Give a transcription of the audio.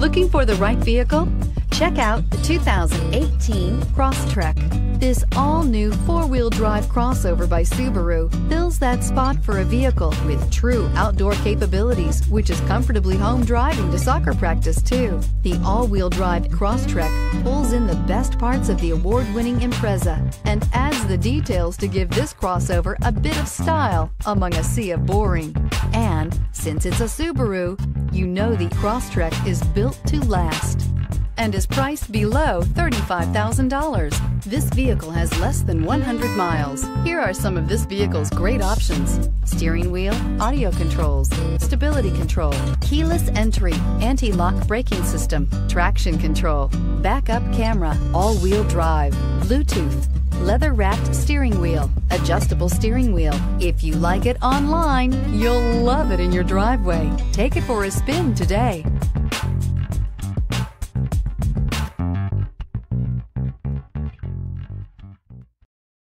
Looking for the right vehicle? Check out the 2018 Crosstrek. This all-new four-wheel drive crossover by Subaru fills that spot for a vehicle with true outdoor capabilities, which is comfortably home driving to soccer practice too. The all-wheel drive Crosstrek pulls in the best parts of the award-winning Impreza and adds the details to give this crossover a bit of style among a sea of boring. And since it's a Subaru, you know the Crosstrek is built to last and is priced below $35,000. This vehicle has less than 100 miles. Here are some of this vehicle's great options. Steering wheel, audio controls, stability control, keyless entry, anti-lock braking system, traction control, backup camera, all-wheel drive, Bluetooth, leather wrapped steering wheel, adjustable steering wheel. If you like it online, you'll love it in your driveway. Take it for a spin today.